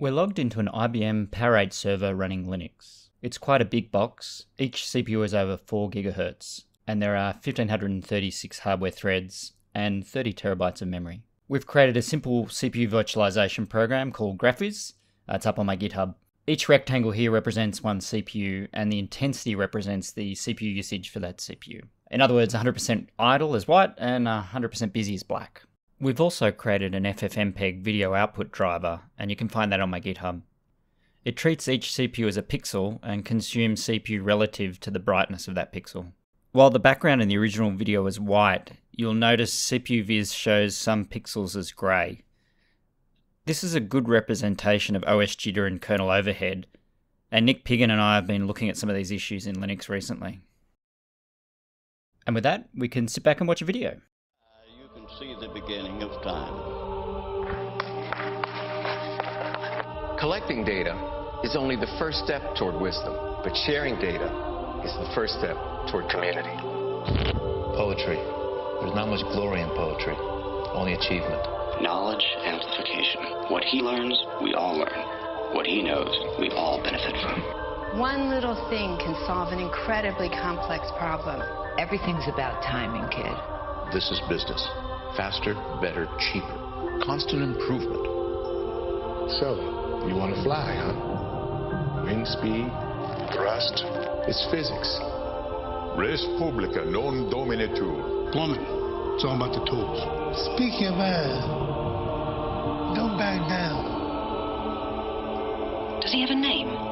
We're logged into an IBM Power8 server running Linux. It's quite a big box. Each CPU is over 4 GHz, and there are 1536 hardware threads and 30 terabytes of memory. We've created a simple CPU virtualization program called CPU Viz. Uh, it's up on my GitHub. Each rectangle here represents one CPU, and the intensity represents the CPU usage for that CPU. In other words, 100% idle is white and 100% busy is black. We've also created an FFmpeg video output driver, and you can find that on my GitHub. It treats each CPU as a pixel and consumes CPU relative to the brightness of that pixel. While the background in the original video is white, you'll notice CPU Viz shows some pixels as grey. This is a good representation of OS jitter and kernel overhead, and Nick Piggin and I have been looking at some of these issues in Linux recently. And with that, we can sit back and watch a video. You can see the beginning of time. Collecting data is only the first step toward wisdom, but sharing data is the first step toward community. Poetry. There's not much glory in poetry, only achievement. Knowledge amplification. What he learns, we all learn. What he knows, we all benefit from. One little thing can solve an incredibly complex problem. Everything's about timing, kid. This is business. Faster, better, cheaper. Constant improvement. So, you want to fly, huh? Wind speed, thrust, it's physics. Res publica non dominetur. Woman, it's all about the tools. Speak your mind. Don't back down. Does he have a name?